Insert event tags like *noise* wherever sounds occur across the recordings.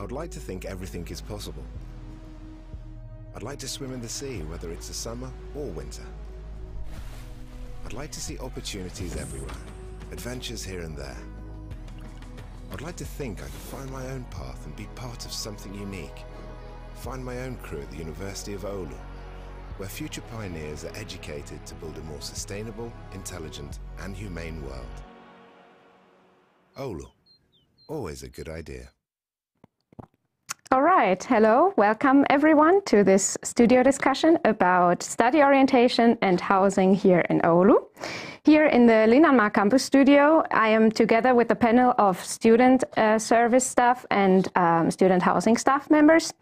I would like to think everything is possible. I'd like to swim in the sea, whether it's the summer or winter. I'd like to see opportunities everywhere, adventures here and there. I'd like to think I could find my own path and be part of something unique. Find my own crew at the University of Oulu, where future pioneers are educated to build a more sustainable, intelligent and humane world. Oulu, always a good idea. All right, hello, welcome everyone to this studio discussion about study orientation and housing here in Oulu. Here in the Linnanmaa campus studio, I am together with a panel of student uh, service staff and um, student housing staff members.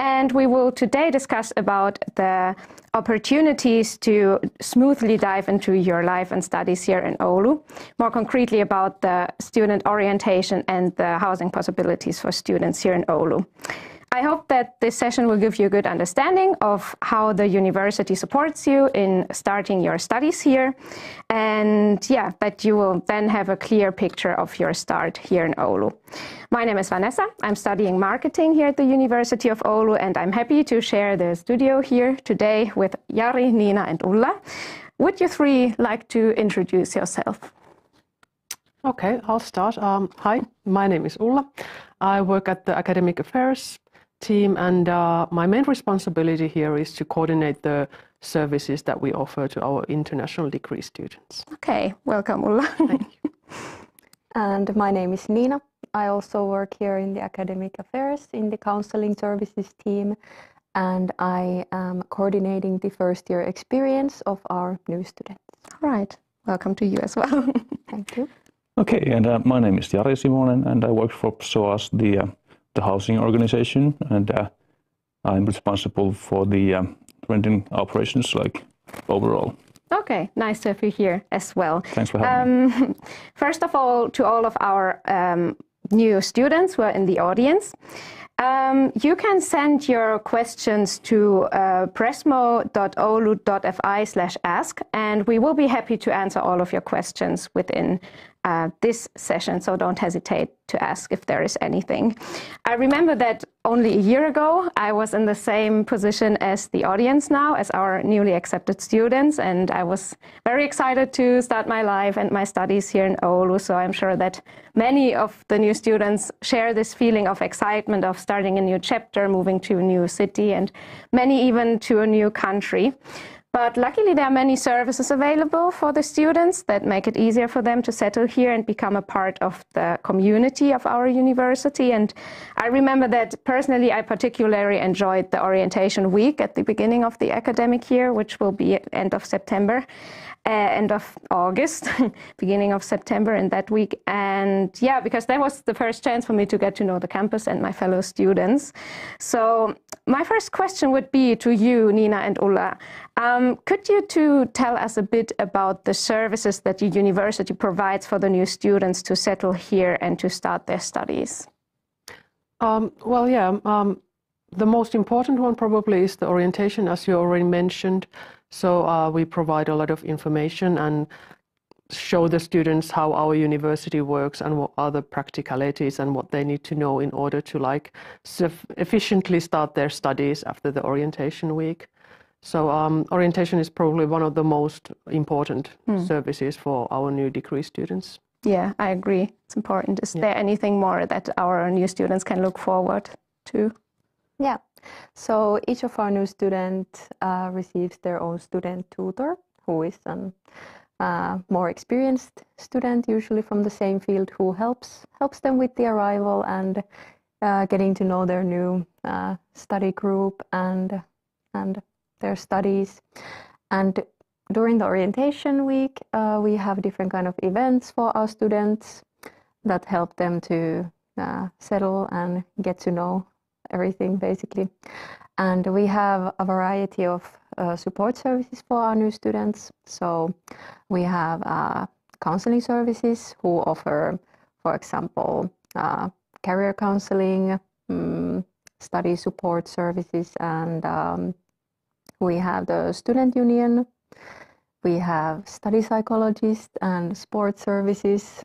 And we will today discuss about the opportunities to smoothly dive into your life and studies here in Oulu. More concretely about the student orientation and the housing possibilities for students here in Oulu. I hope that this session will give you a good understanding of how the university supports you in starting your studies here. And yeah, that you will then have a clear picture of your start here in Oulu. My name is Vanessa. I'm studying marketing here at the University of Oulu, and I'm happy to share the studio here today with Jari, Nina, and Ulla. Would you three like to introduce yourself? Okay, I'll start. Um, hi, my name is Ulla. I work at the Academic Affairs team, and uh, my main responsibility here is to coordinate the services that we offer to our international degree students. Okay, welcome, Ulla. Thank you. *laughs* And my name is Nina. I also work here in the academic affairs in the counseling services team, and I am coordinating the first year experience of our new students. All right, welcome to you as well. *laughs* Thank you. Okay, and uh, my name is Jari Simonen, and I work for PSOAS, the uh, the housing organization, and uh, I'm responsible for the um, renting operations, like overall. Okay, nice to have you here as well. Thanks for having me. Um, *laughs* first of all, to all of our um, new students who are in the audience, um, you can send your questions to uh, presemo.oulu.fi slash ask, and we will be happy to answer all of your questions within uh, this session, so don't hesitate to ask if there is anything. I remember that only a year ago I was in the same position as the audience now, as our newly accepted students, and I was very excited to start my life and my studies here in Oulu. So I'm sure that many of the new students share this feeling of excitement of starting a new chapter, moving to a new city, and many even to a new country. But luckily, there are many services available for the students that make it easier for them to settle here and become a part of the community of our university. And I remember that personally, I particularly enjoyed the orientation week at the beginning of the academic year, which will be end of September. Uh, end of August, *laughs* beginning of September in that week. And yeah, because that was the first chance for me to get to know the campus and my fellow students. So my first question would be to you, Nina and Ulla. Um, could you two tell us a bit about the services that your university provides for the new students to settle here and to start their studies? Um, well, yeah, um, the most important one probably is the orientation, as you already mentioned. So uh, we provide a lot of information and show the students how our university works and what are the practicalities and what they need to know in order to like efficiently start their studies after the orientation week. So um, orientation is probably one of the most important mm. services for our new degree students. Yeah, I agree. It's important. Is yeah. there anything more that our new students can look forward to? Yeah. So each of our new students uh, receives their own student tutor, who is a uh, more experienced student, usually from the same field, who helps helps them with the arrival and uh, getting to know their new uh, study group and and their studies. And during the orientation week, uh, we have different kind of events for our students that help them to uh, settle and get to know everything basically. And we have a variety of uh, support services for our new students. So we have uh, counseling services who offer, for example, uh, career counseling, um, study support services, and um, we have the student union. We have study psychologists and sports services.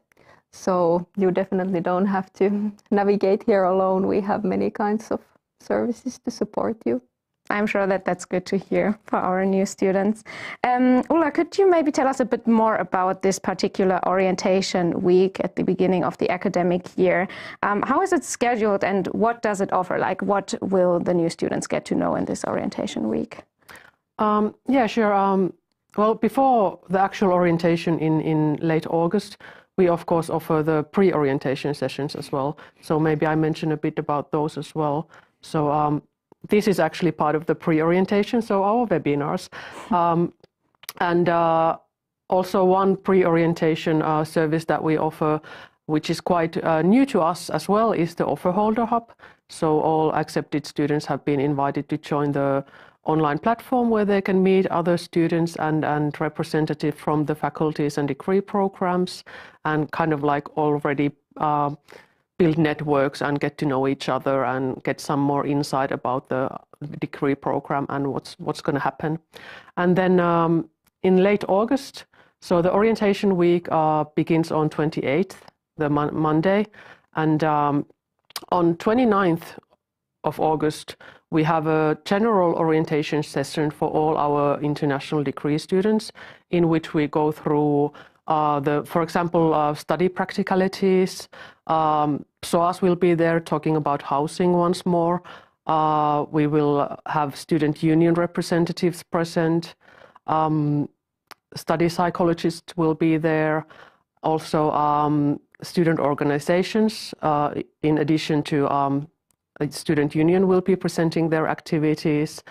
So you definitely don't have to *laughs* navigate here alone. We have many kinds of services to support you. I'm sure that that's good to hear for our new students. Um, Ulla, could you maybe tell us a bit more about this particular orientation week at the beginning of the academic year? Um, how is it scheduled and what does it offer? Like, what will the new students get to know in this orientation week? Um, yeah, sure. Um, well, before the actual orientation in, in late August, we of course offer the pre-orientation sessions as well. So maybe I mention a bit about those as well. So um, this is actually part of the pre-orientation, so our webinars. Um, and uh, also one pre-orientation uh, service that we offer, which is quite uh, new to us as well, is the Offer Holder Hub. So all accepted students have been invited to join the online platform where they can meet other students and, and representatives from the faculties and degree programs and kind of like already uh, build networks and get to know each other and get some more insight about the degree program and what's what's going to happen. And then um, in late August, so the orientation week uh, begins on 28th, the mon Monday, and um, on 29th of August, we have a general orientation session for all our international degree students in which we go through uh, the, for example, uh, study practicalities. Um, PSOAS will be there talking about housing once more. Uh, we will have student union representatives present. Um, study psychologists will be there. Also, um, student organizations, uh, in addition to um, student union, will be presenting their activities.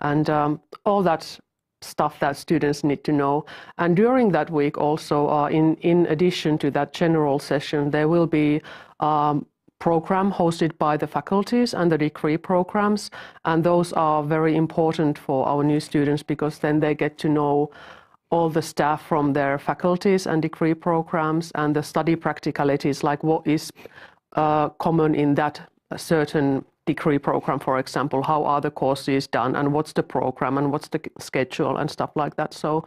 And um, all that stuff that students need to know. And during that week also, uh, in, in addition to that general session, there will be um, program hosted by the faculties and the degree programs. And those are very important for our new students because then they get to know all the staff from their faculties and degree programs and the study practicalities, like what is uh, common in that certain degree program, for example, how are the courses done and what's the program and what's the schedule and stuff like that. So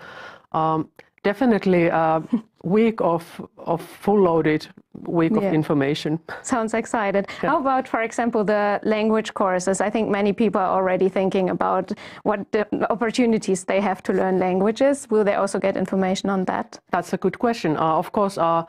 um, definitely a *laughs* week of, of full loaded week yeah. of information. Sounds excited. *laughs* Yeah. How about, for example, the language courses? I think many people are already thinking about what the opportunities they have to learn languages. Will they also get information on that? That's a good question. Uh, of course, uh,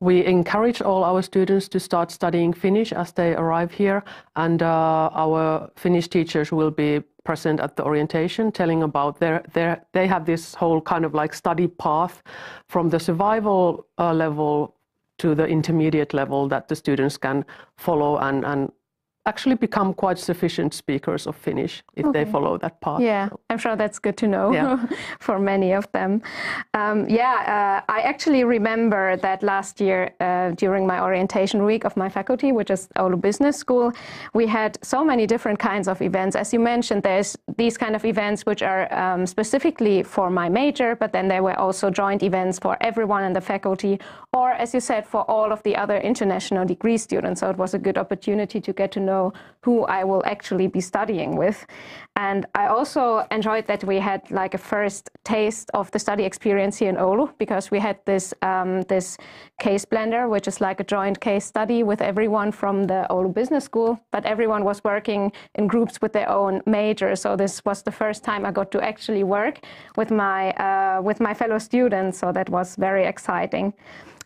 we encourage all our students to start studying Finnish as they arrive here, and uh, our Finnish teachers will be present at the orientation, telling about their, their they have this whole kind of like study path from the survival uh, level to the intermediate level that the students can follow and, and actually become quite sufficient speakers of Finnish if okay. they follow that path. Yeah, I'm sure that's good to know yeah. *laughs* for many of them. Um, yeah, uh, I actually remember that last year uh, during my orientation week of my faculty, which is Oulu Business School, we had so many different kinds of events. As you mentioned, there's these kind of events which are um, specifically for my major, but then there were also joint events for everyone in the faculty, or as you said, for all of the other international degree students. So it was a good opportunity to get to know know who I will actually be studying with. And I also enjoyed that we had like a first taste of the study experience here in Oulu because we had this um, this case blender, which is like a joint case study with everyone from the Oulu Business School, but everyone was working in groups with their own major. So this was the first time I got to actually work with my uh, with my fellow students. So that was very exciting.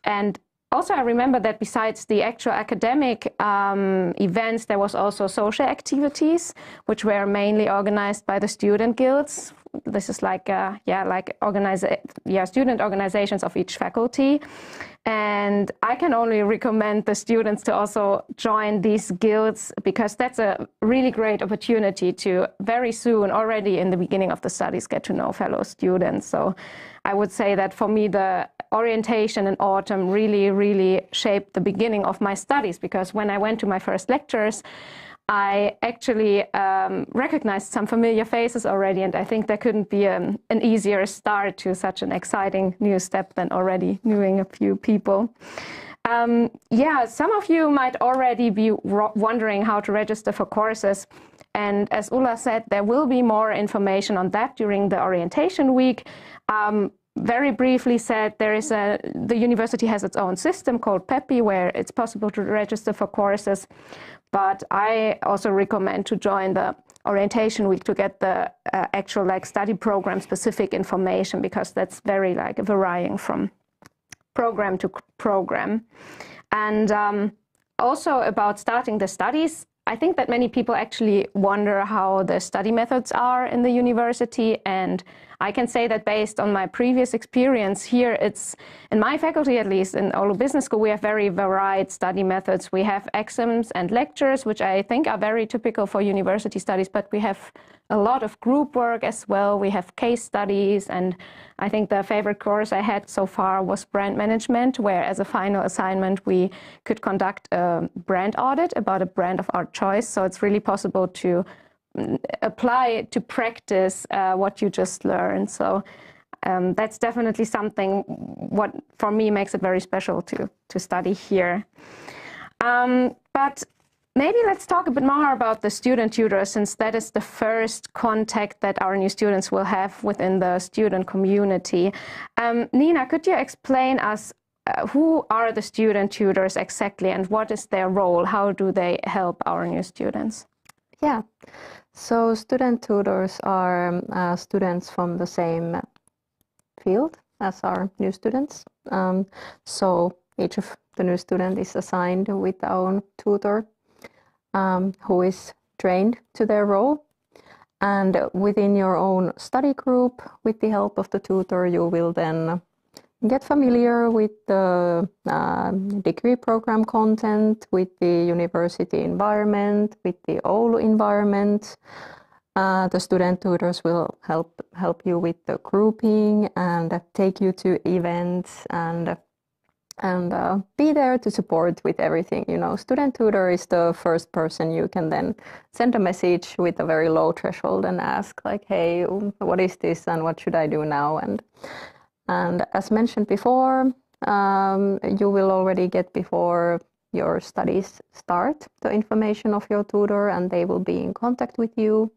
And also, I remember that besides the actual academic um, events, there was also social activities, which were mainly organized by the student guilds. This is like, uh, yeah, like organize, yeah, student organizations of each faculty. And I can only recommend the students to also join these guilds because that's a really great opportunity to very soon, already in the beginning of the studies, get to know fellow students. So I would say that for me, the orientation in autumn really, really shaped the beginning of my studies because when I went to my first lectures, I actually um, recognized some familiar faces already, and I think there couldn't be um, an easier start to such an exciting new step than already knowing a few people. Um, yeah, some of you might already be wondering how to register for courses. And as Ulla said, there will be more information on that during the orientation week. Um, very briefly said, there is a the university has its own system called Peppi where it's possible to register for courses. But I also recommend to join the orientation week to get the uh, actual like study program specific information because that's very like varying from program to program. And um, also about starting the studies, I think that many people actually wonder how the study methods are in the university and I can say that based on my previous experience here, it's in my faculty at least, in Oulu Business School, we have very varied study methods. We have exams and lectures, which I think are very typical for university studies, but we have a lot of group work as well. We have case studies, and I think the favorite course I had so far was brand management, where as a final assignment we could conduct a brand audit about a brand of our choice. So it's really possible to apply to practice uh, what you just learned. So um, that's definitely something what for me makes it very special to to study here. Um, but maybe let's talk a bit more about the student tutor, since that is the first contact that our new students will have within the student community. Um, Nina, could you explain us uh, who are the student tutors exactly, and what is their role? How do they help our new students? Yeah. So student tutors are uh, students from the same field as our new students. Um, so each of the new student is assigned with their own tutor um, who is trained to their role. And within your own study group, with the help of the tutor, you will then get familiar with the uh, degree program content, with the university environment, with the Oulu environment. Uh, the student tutors will help help you with the grouping and take you to events and and uh, be there to support with everything. You know, student tutor is the first person you can then send a message with a very low threshold and ask like, "Hey, what is this and what should I do now?" and and as mentioned before, um, you will already get before your studies start the information of your tutor and they will be in contact with you,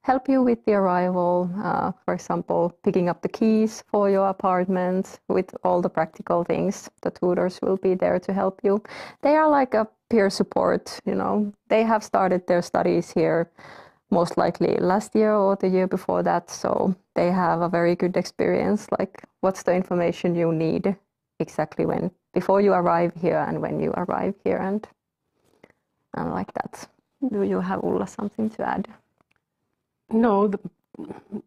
help you with the arrival, uh, for example, picking up the keys for your apartment with all the practical things. The tutors will be there to help you. They are like a peer support, you know, they have started their studies here most likely last year or the year before that. So they have a very good experience. Like, what's the information you need exactly when before you arrive here and when you arrive here, and and like that. Do you have Ulla something to add? No, the,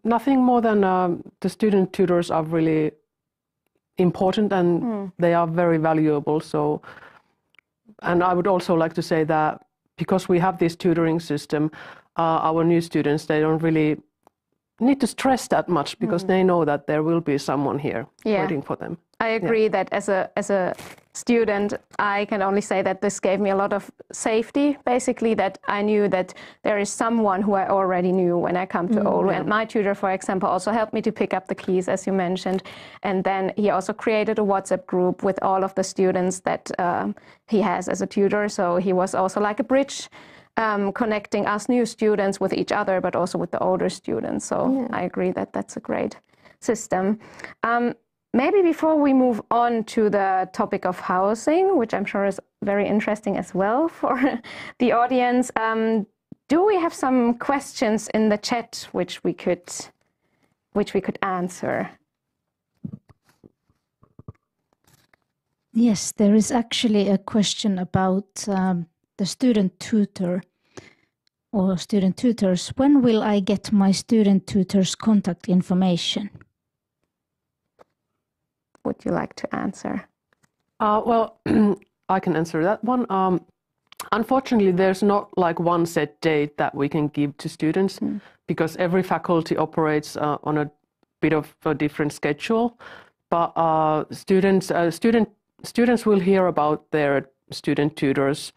nothing more than uh, the student tutors are really important and mm. they are very valuable. So, and I would also like to say that because we have this tutoring system, uh, our new students, they don't really need to stress that much because mm. they know that there will be someone here yeah. waiting for them. I agree yeah. that as a as a student, I can only say that this gave me a lot of safety. Basically, that I knew that there is someone who I already knew when I come to mm, Oulu. Yeah. And my tutor, for example, also helped me to pick up the keys, as you mentioned. And then he also created a WhatsApp group with all of the students that uh, he has as a tutor. So he was also like a bridge um, connecting us new students with each other, but also with the older students. So yeah. I agree that that's a great system. Um, maybe before we move on to the topic of housing, which I'm sure is very interesting as well *laughs* for the audience, um, do we have some questions in the chat which we could which we could answer? Yes, there is actually a question about um, the student tutor or student tutors, when will I get my student tutor's contact information? Would you like to answer? Uh, well, *clears throat* I can answer that one. Um, unfortunately, there's not like one set date that we can give to students mm. because every faculty operates uh, on a bit of a different schedule. But uh, students, uh, student, students will hear about their student tutors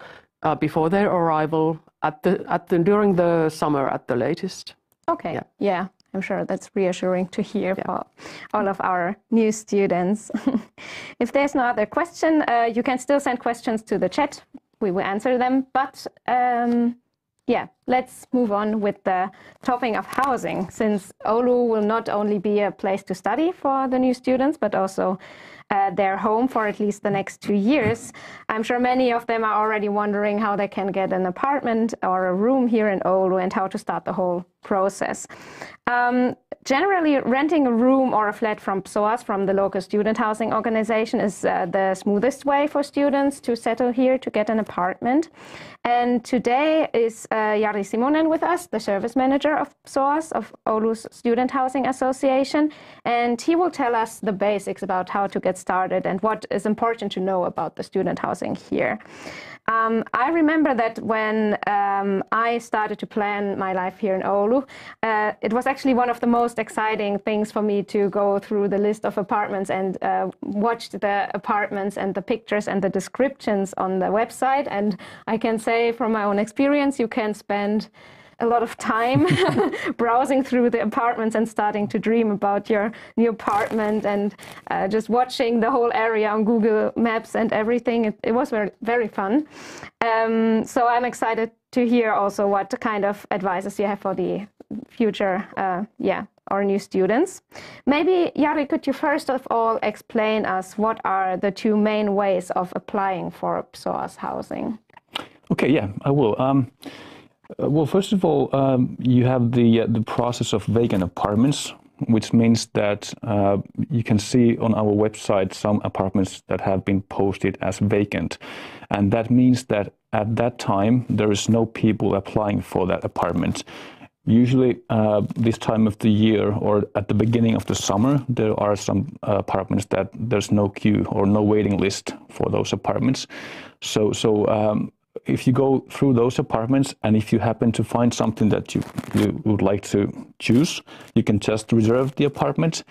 uh, before their arrival at the at the during the summer at the latest. Okay. Yeah. yeah. I'm sure that's reassuring to hear yeah. for all of our new students. *laughs* if there's no other question, uh, you can still send questions to the chat. We will answer them. But um, yeah, let's move on with the topic of housing, since Oulu will not only be a place to study for the new students, but also uh, their home for at least the next two years. I'm sure many of them are already wondering how they can get an apartment or a room here in Oulu and how to start the whole process. Um, generally, renting a room or a flat from PSOAS, from the local student housing organization, is uh, the smoothest way for students to settle here to get an apartment. And today is uh, Simonen with us, the service manager of PSOAS, of Oulu's Student Housing Association. And he will tell us the basics about how to get started and what is important to know about the student housing here. Um, I remember that when um, I started to plan my life here in Oulu, uh, it was actually one of the most exciting things for me to go through the list of apartments and uh, watch the apartments and the pictures and the descriptions on the website. And I can say from my own experience, you can spend a lot of time *laughs* browsing through the apartments and starting to dream about your new apartment and uh, just watching the whole area on Google Maps and everything. It, it was very, very fun. Um, so I'm excited to hear also what kind of advices you have for the future, uh, yeah, our new students. Maybe, Jari, could you first of all explain us what are the two main ways of applying for PSOAS housing? Okay, yeah, I will. Um, well, first of all, um, you have the uh, the process of vacant apartments, which means that uh, you can see on our website some apartments that have been posted as vacant, and that means that at that time there is no people applying for that apartment. Usually, uh, this time of the year or at the beginning of the summer, there are some uh, apartments that there's no queue or no waiting list for those apartments. So, so um, if you go through those apartments and if you happen to find something that you, you would like to choose, you can just reserve the apartment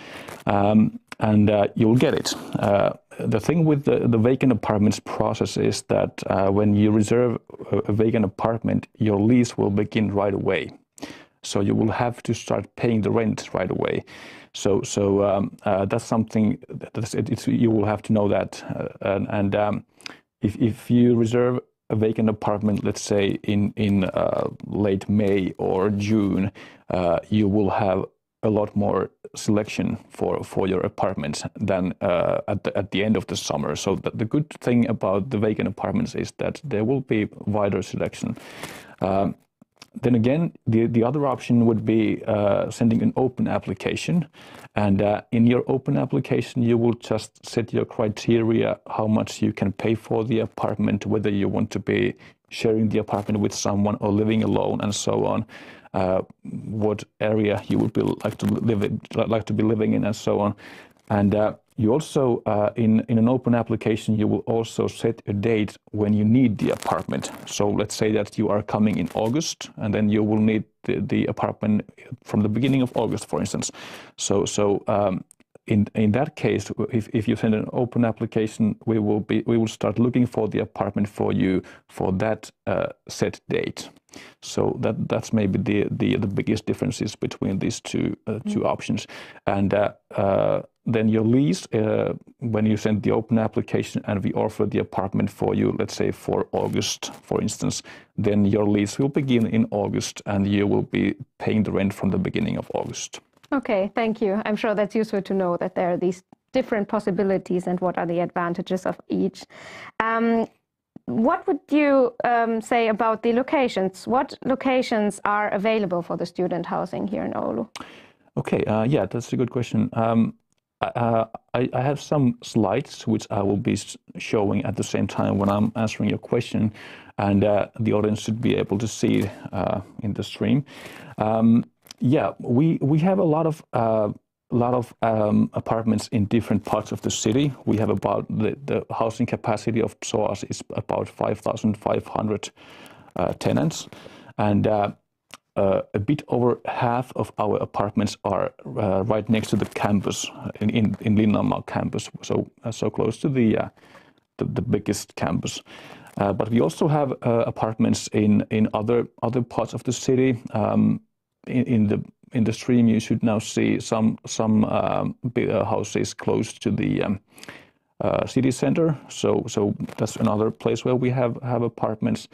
um, and uh, you'll get it. Uh, the thing with the, the vacant apartments process is that uh, when you reserve a, vacant apartment, your lease will begin right away. So you will have to start paying the rent right away. So, so um, uh, that's something that you will have to know that. Uh, and, and um, if, if you reserve a vacant apartment, let's say in in uh, late May or June, uh, you will have a lot more selection for for your apartments than uh, at the at the end of the summer. So the, the, good thing about the vacant apartments is that there will be wider selection. Um, then again, the, the other option would be uh, sending an open application. And uh, in your open application, you will just set your criteria, how much you can pay for the apartment, whether you want to be sharing the apartment with someone or living alone, and so on. Uh, what area you would be like to live like to be living in, and so on. And uh, you also, uh, in, in an open application, you will also set a date when you need the apartment. So let's say that you are coming in August, and then you will need the, the apartment from the beginning of August, for instance. So, so um, in, in that case, if, if you send an open application, we will, be, we will start looking for the apartment for you for that uh, set date. So that that's maybe the, the, the biggest differences between these two, uh, two mm. options. And uh, uh then your lease, uh, when you send the open application and we offer the apartment for you, let's say for August, for instance, then your lease will begin in August and you will be paying the rent from the beginning of August. Okay, thank you. I'm sure that's useful to know that there are these different possibilities and what are the advantages of each. Um, what would you um, say about the locations? What locations are available for the student housing here in Oulu? Okay, uh, yeah, that's a good question. Um, uh, I, have some slides which I will be showing at the same time when I'm answering your question, and uh, the audience should be able to see uh, in the stream. Um, yeah, we we have a lot of uh, lot of um, apartments in different parts of the city. We have about the, the housing capacity of PSOAS is about 5,500 uh, tenants, and uh, a bit over half of our apartments are uh, right next to the campus in in, in Linnanmaa campus, so uh, so close to the, uh, the, the biggest campus. Uh, but we also have uh, apartments in in other other parts of the city. Um, in, in, the in the stream, you should now see some some um, houses close to the um, city center. So so that's another place where we have have apartments.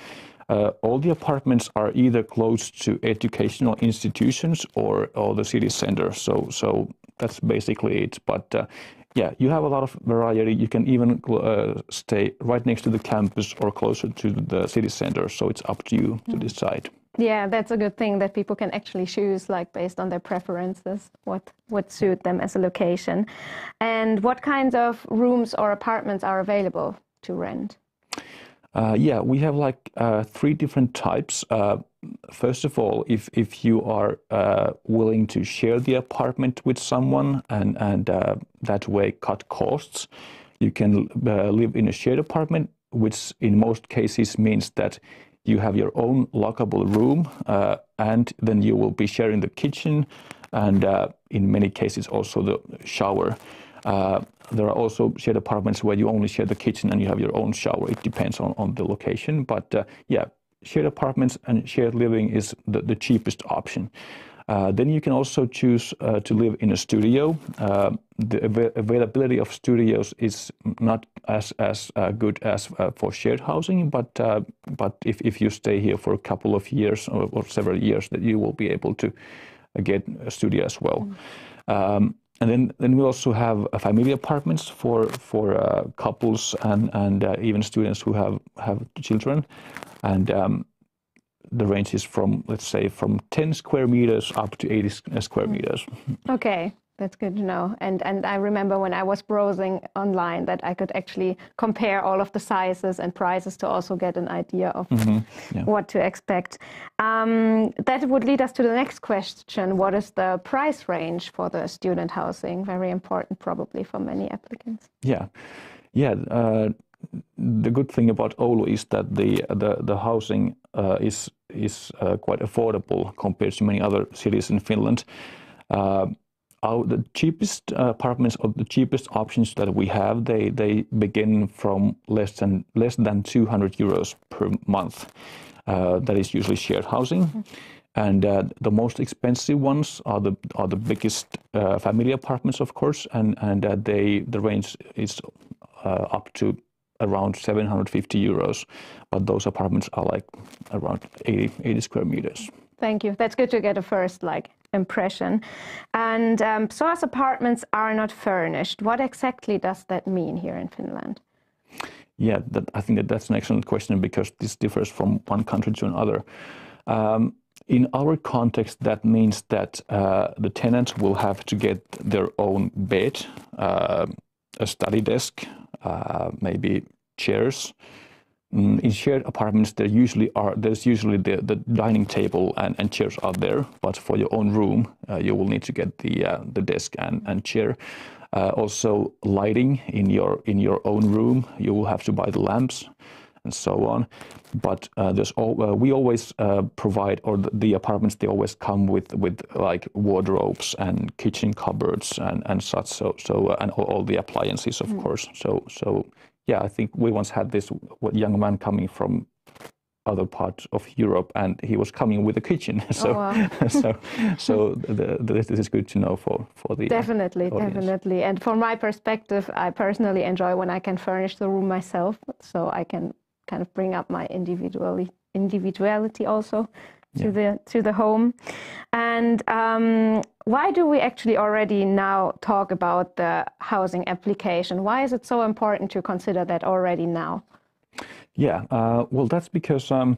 Uh, all the apartments are either close to educational institutions or, or the city center. So, so that's basically it. But uh, yeah, you have a lot of variety. You can even uh, stay right next to the campus or closer to the city center. So it's up to you to decide. Yeah, that's a good thing that people can actually choose, like based on their preferences, what would suit them as a location, and what kinds of rooms or apartments are available to rent. Uh, yeah, we have like uh, three different types. Uh, first of all, if if you are uh, willing to share the apartment with someone and and uh, that way cut costs, you can uh, live in a shared apartment, which in most cases means that you have your own lockable room, and then you will be sharing the kitchen, and in many cases also the shower. Uh, there are also shared apartments where you only share the kitchen and you have your own shower. It depends on, on the location. But uh, yeah, shared apartments and shared living is the, the cheapest option. Uh, then you can also choose uh, to live in a studio. Uh, the av availability of studios is not as as uh, good as uh, for shared housing, but uh, but if, if you stay here for a couple of years or, or several years, that you will be able to get a studio as well. Mm. Um, and then, then we also have uh, family apartments for for uh, couples and and uh, even students who have have children, and um, the range is from let's say from 10 square meters up to 80 square meters. Okay, that's good to know. And and I remember when I was browsing online that I could actually compare all of the sizes and prices to also get an idea of mm-hmm. yeah. what to expect. Um, that would lead us to the next question: What is the price range for the student housing? Very important, probably for many applicants. Yeah, yeah. Uh, the good thing about Oulu is that the the, the housing uh, is is uh, quite affordable compared to many other cities in Finland. Uh, our, the cheapest uh, apartments or the cheapest options that we have, they, they begin from less than less than 200 euros per month. Uh, that is usually shared housing. Mm-hmm. And uh, the most expensive ones are the are the biggest uh, family apartments, of course, and and uh, they the range is uh, up to around 750 euros. But those apartments are like around 80, 80 square meters. Thank you. That's good to get a first like impression. And um, PSOAS apartments are not furnished. What exactly does that mean here in Finland? Yeah, that, I think that that's an excellent question because this differs from one country to another. Um, in our context, that means that uh, the tenants will have to get their own bed, uh, a study desk, uh, maybe chairs, Mm, in shared apartments, there usually are there's usually the, the dining table and, and chairs out there, but for your own room, uh, you will need to get the uh, the desk and, and chair. Uh, also, lighting in your in your own room, you will have to buy the lamps and so on. But uh, there's all uh, we always uh, provide, or the, the, apartments they always come with with like wardrobes and kitchen cupboards and, and such. So so and all, all the appliances, of mm. course. So so yeah, I think we once had this young man coming from other parts of Europe, and he was coming with a kitchen. *laughs* so, oh, wow. *laughs* so, *laughs* so the, the, this is good to know for for the definitely, uh, definitely. And from my perspective, I personally enjoy when I can furnish the room myself, so I can kind of bring up my individuality, individuality also to yeah. the to the home. And um, why do we actually already now talk about the housing application? Why is it so important to consider that already now? Yeah, uh, well, that's because um,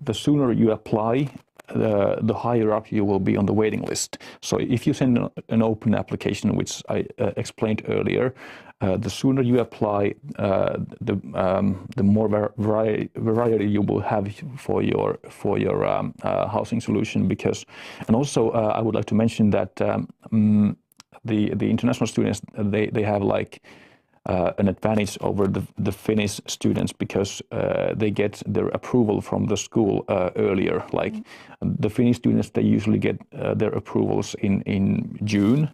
the sooner you apply, the higher up you will be on the waiting list. So if you send an open application, which I uh, explained earlier, uh, the sooner you apply, uh, the um, the more variety, variety you will have for your for your um, uh, housing solution. Because, and also uh, I would like to mention that um, mm, the the international students they they have like. Uh, an advantage over the, the Finnish students because uh, they get their approval from the school earlier. Like mm-hmm. the Finnish students, they usually get their approvals in, in June,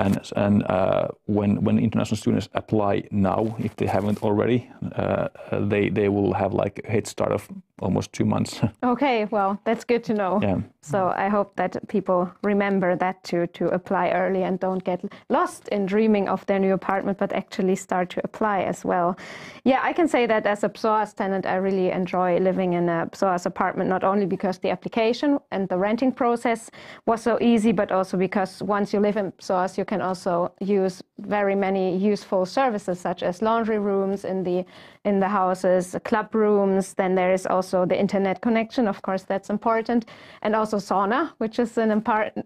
and, and uh, when, when international students apply now, if they haven't already, uh, they, they will have like a head start of almost two months. *laughs* Okay, well, that's good to know. Yeah. So I hope that people remember that to to apply early and don't get lost in dreaming of their new apartment, but actually start to apply as well. Yeah, I can say that as a PSOAS tenant, I really enjoy living in a PSOAS apartment, not only because the application and the renting process was so easy, but also because once you live in PSOAS, you can also use very many useful services such as laundry rooms in the in the houses, club rooms. Then there is also the internet connection. Of course, that's important, and also sauna, which is an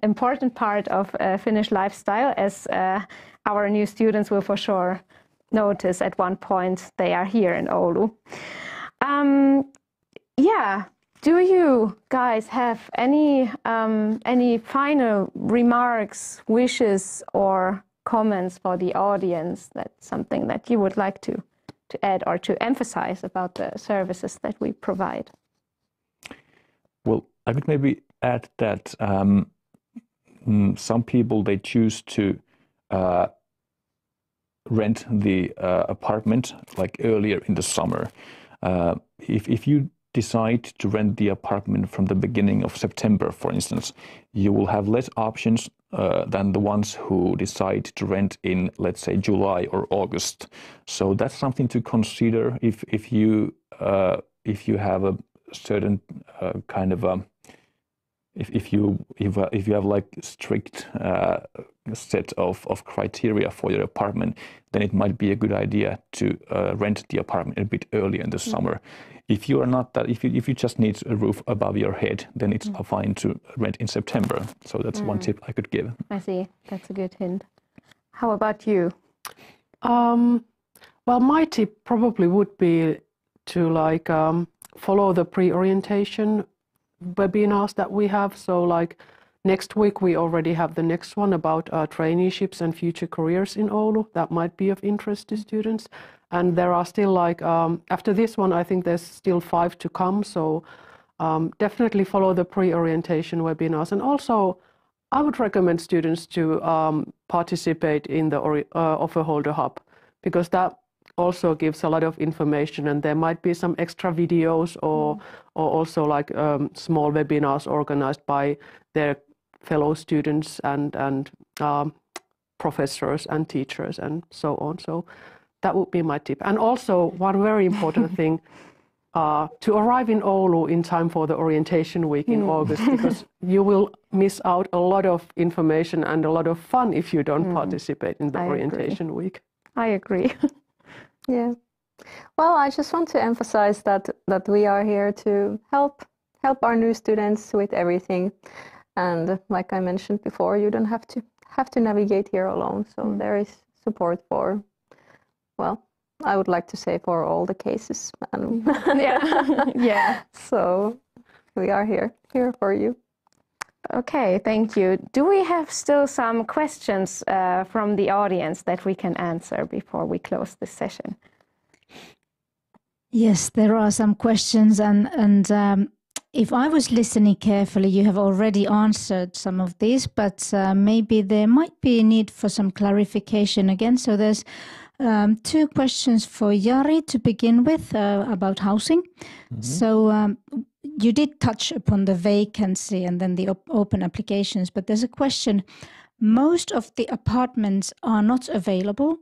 important part of uh, Finnish lifestyle, as uh, our new students will for sure notice at one point they are here in Oulu. Um, yeah. Do you guys have any um, any final remarks, wishes, or comments for the audience? That's something that you would like to to add or to emphasize about the services that we provide. Well, I could maybe add that um, mm, some people they choose to uh, rent the uh, apartment like earlier in the summer. Uh, if if you decide to rent the apartment from the beginning of September, for instance, you will have less options uh, than the ones who decide to rent in, let's say, July or August. So that's something to consider if if you uh, if you have a certain uh, kind of a if, if you if, uh, if you have like strict uh, set of, of criteria for your apartment, then it might be a good idea to uh, rent the apartment a bit earlier in the summer. If you are not that, if you if you just need a roof above your head, then it's fine to rent in September. So that's one tip I could give. I see. That's a good hint. How about you? Um, well, my tip probably would be to like um, follow the pre-orientation webinars that we have. So like next week we already have the next one about uh, traineeships and future careers in Oulu. That might be of interest to students. And there are still like um, after this one, I think there's still five to come. So um, definitely follow the pre-orientation webinars. And also, I would recommend students to um, participate in the uh, offer holder hub because that also gives a lot of information and there might be some extra videos or or also like um, small webinars organized by their fellow students and and um, professors and teachers and so on so that would be my tip and also one very important *laughs* thing uh, to arrive in Oulu in time for the orientation week in August *laughs* because you will miss out a lot of information and a lot of fun if you don't participate in the I agree. orientation week. I agree. *laughs* Yeah. Well, I just want to emphasize that that we are here to help help our new students with everything. And like I mentioned before, you don't have to have to navigate here alone. So there is support for well, I would like to say for all the cases. And *laughs* yeah. *laughs* yeah. so we are here here for you. Okay, thank you. Do we have still some questions uh, from the audience that we can answer before we close this session? Yes, there are some questions, and and um, if I was listening carefully, you have already answered some of these, but uh, maybe there might be a need for some clarification again. So there's um, two questions for Jari to begin with uh, about housing. So um, you did touch upon the vacancy and then the op- open applications, but there's a question. Most of the apartments are not available.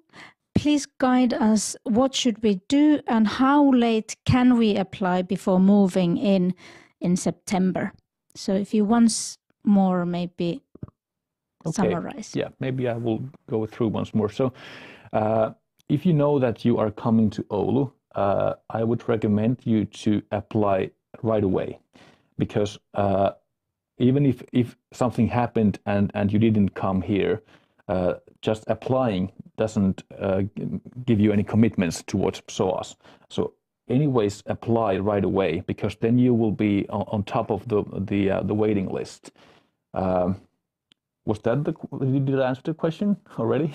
Please guide us. What should we do, and how late can we apply before moving in in September? So, if you once more maybe summarize. Yeah, maybe I will go through once more. So, uh, if you know that you are coming to Oulu, uh, I would recommend you to apply right away, because uh, even if if something happened and and you didn't come here, uh, just applying doesn't uh, give you any commitments towards PSOAS. So anyways, apply right away because then you will be on, on top of the the uh, the waiting list. Um, was that the did I answer the question already?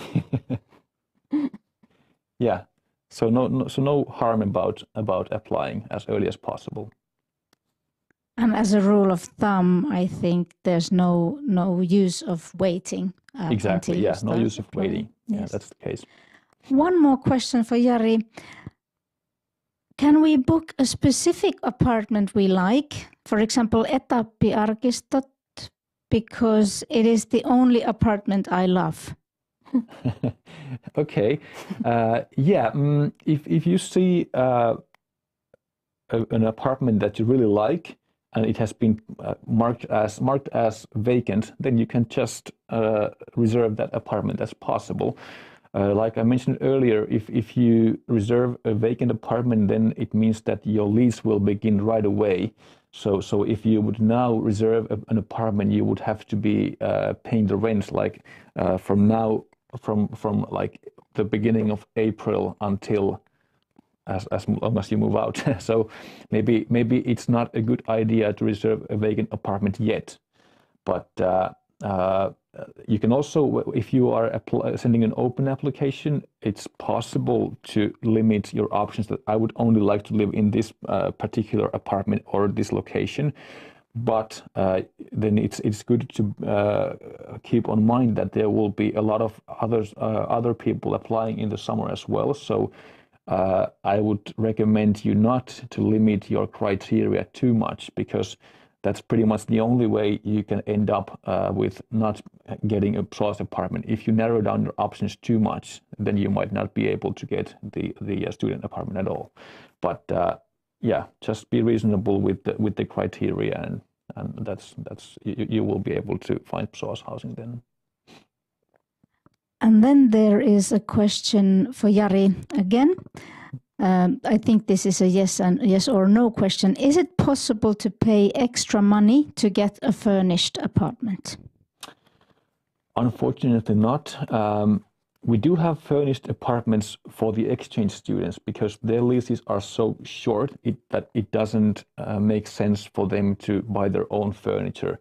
*laughs* yeah. So no, no so no harm about about applying as early as possible. And as a rule of thumb, I think there's no no use of waiting. uh, Exactly. Yeah. No use of waiting. Yeah, that's the case. One more question for Jari. Can we book a specific apartment we like? For example, Etappiarkistot, because it is the only apartment I love. *laughs* okay. Uh, yeah. Mm, if if you see uh, a, an apartment that you really like and it has been uh, marked as marked as vacant, then you can just uh, reserve that apartment as possible. Uh, like I mentioned earlier, if, if you reserve a vacant apartment, then it means that your lease will begin right away. So, so if you would now reserve a, an apartment, you would have to be uh, paying the rent like uh, from now, from from like the beginning of April until as, as long as you move out. *laughs* so maybe maybe it's not a good idea to reserve a vacant apartment yet, but uh, you can also, if you are sending an open application, it's possible to limit your options that I would only like to live in this uh, particular apartment or this location. But uh, then it's it's good to uh, keep on mind that there will be a lot of others uh, other people applying in the summer as well. So uh, I would recommend you not to limit your criteria too much because that's pretty much the only way you can end up uh, with not getting a PSOAS apartment. If you narrow down your options too much, then you might not be able to get the the uh, student apartment at all. But uh, yeah, just be reasonable with the, with the criteria, and and that's that's you, you will be able to find PSOAS housing then. And then there is a question for Jari again. Um, I think this is a yes and yes or no question. Is it possible to pay extra money to get a furnished apartment? Unfortunately, not. Um, we do have furnished apartments for the exchange students because their leases are so short it, that it doesn't uh, make sense for them to buy their own furniture.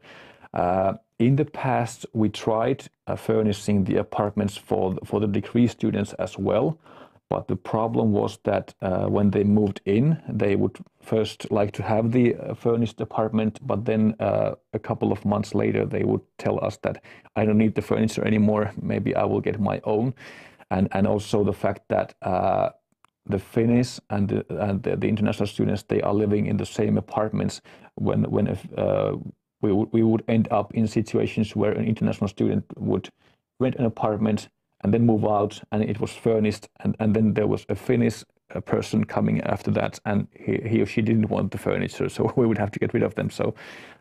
Uh, in the past, we tried uh, furnishing the apartments for for the degree students as well, but the problem was that uh, when they moved in, they would first like to have the uh, furnished apartment, but then uh, a couple of months later, they would tell us that I don't need the furniture anymore. Maybe I will get my own. And, and also the fact that uh, the Finnish and, the, and the, the, international students, they are living in the same apartments when, when if, uh, we, we would end up in situations where an international student would rent an apartment and then move out and it was furnished and, and then there was a Finnish uh, person coming after that and he, he or she didn't want the furniture *laughs* so we would have to get rid of them. So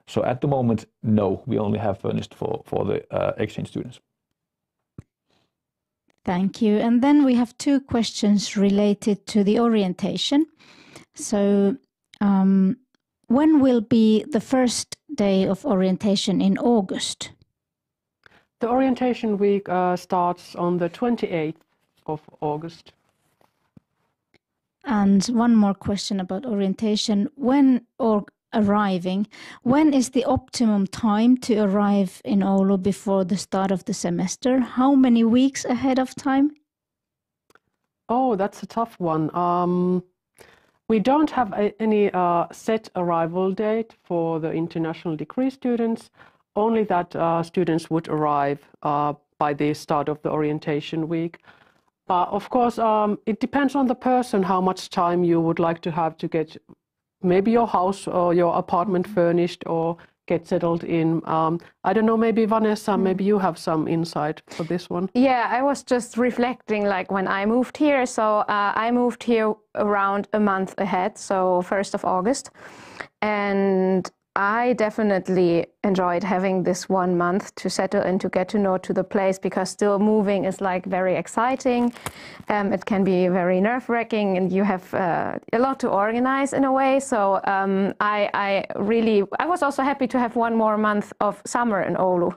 so at the moment no we only have furnished for for the uh, exchange students. Thank you. And then we have two questions related to the orientation. So um, when will be the first day of orientation in august the orientation week uh, starts on the 28th of August. And one more question about orientation. When or arriving, when is the optimum time to arrive in Oulu before the start of the semester? How many weeks ahead of time? Oh, that's a tough one. Um, we don't have a, any uh, set arrival date for the international degree students only that uh, students would arrive uh, by the start of the orientation week. But of course, um, it depends on the person how much time you would like to have to get maybe your house or your apartment furnished or get settled in. Um, I don't know, maybe Vanessa, mm. maybe you have some insight for this one. Yeah, I was just reflecting like when I moved here. So uh, I moved here around a month ahead, so 1st of August. And I definitely enjoyed having this one month to settle and to get to know to the place because still moving is like very exciting. Um, it can be very nerve wracking and you have uh, a lot to organize in a way. So um, I, I, really, I was also happy to have one more month of summer in Oulu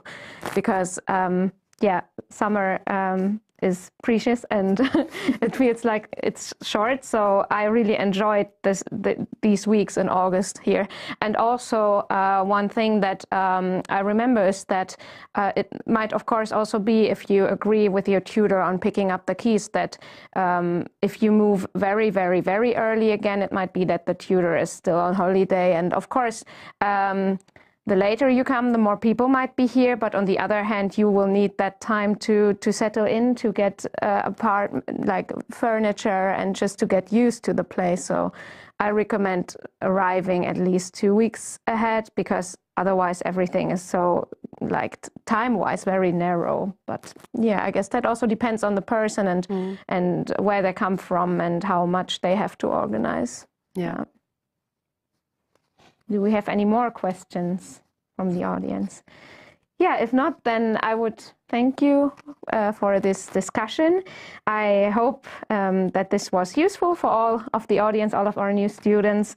because um, yeah, summer um, is precious and *laughs* it feels like it's short. So I really enjoyed this the, these weeks in August here. And also uh, one thing that um, I remember is that uh, it might of course also be if you agree with your tutor on picking up the keys that um, if you move very very very early again, it might be that the tutor is still on holiday. And of course. Um, the later you come, the more people might be here. But on the other hand, you will need that time to to settle in, to get uh, apart, like furniture, and just to get used to the place. So, I recommend arriving at least two weeks ahead because otherwise everything is so like time-wise very narrow. But yeah, I guess that also depends on the person and mm. and where they come from and how much they have to organize. yeah. Do we have any more questions from the audience? Yeah, if not, then I would thank you uh, for this discussion. I hope um, that this was useful for all of the audience, all of our new students,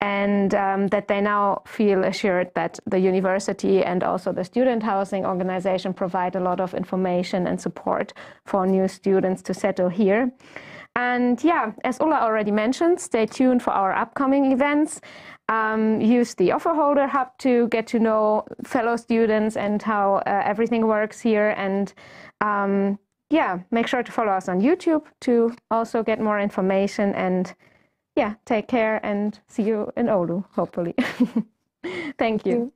and um, that they now feel assured that the university and also the student housing organization provide a lot of information and support for new students to settle here. And yeah, as Ulla already mentioned, stay tuned for our upcoming events. Um, use the offer holder hub to get to know fellow students and how uh, everything works here. And um, yeah, make sure to follow us on YouTube to also get more information. And yeah, take care and see you in Oulu, hopefully. *laughs* Thank you. Thank you.